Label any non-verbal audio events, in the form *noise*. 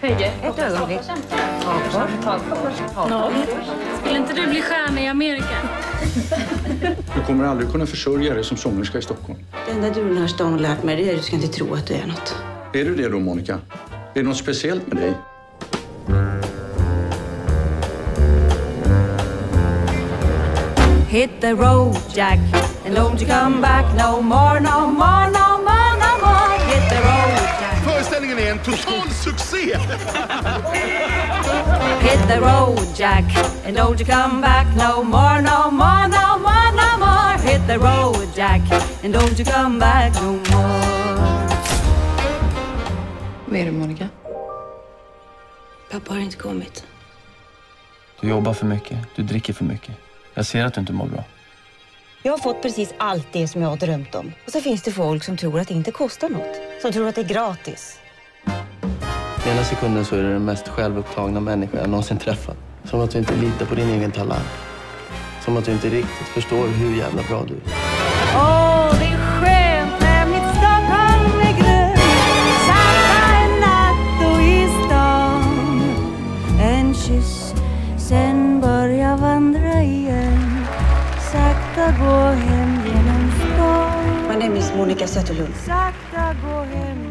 Höje. Ett ögonblick. Noll. Skulle inte du bli stjärna i Amerika? *laughs* Du kommer aldrig kunna försörja dig som sångerska i Stockholm. Det enda du den här stan har lärt mig det är att du ska inte tro att du är något. Är du det då, Monica? Är det något speciellt med dig? Hit the road, Jack, and don't you come back no more, no more, no Föreställningen är en total succé! Hit the road, Jack, and don't you come back no more, no more, no more, no more. Hit the road, Jack, and don't you come back no more. Vad är det, Monica? Pappa har inte kommit. Du jobbar för mycket, du dricker för mycket. Jag ser att du inte mår bra. Jag har fått precis allt det som jag har drömt om. Och så finns det folk som tror att det inte kostar något. Som tror att det är gratis. Ena sekunden så är du den mest självupptagna människa jag någonsin träffat. Som att du inte litar på din egen talang. Som att du inte riktigt förstår hur jävla bra du är. Åh, det är skönt när mitt Stockholm är grönt. Sakta en natt och i stan. En kyss, sen börja vandra igen. Sakta gå hem genom stan. My name is Monica Zetterlund. Sakta gå hem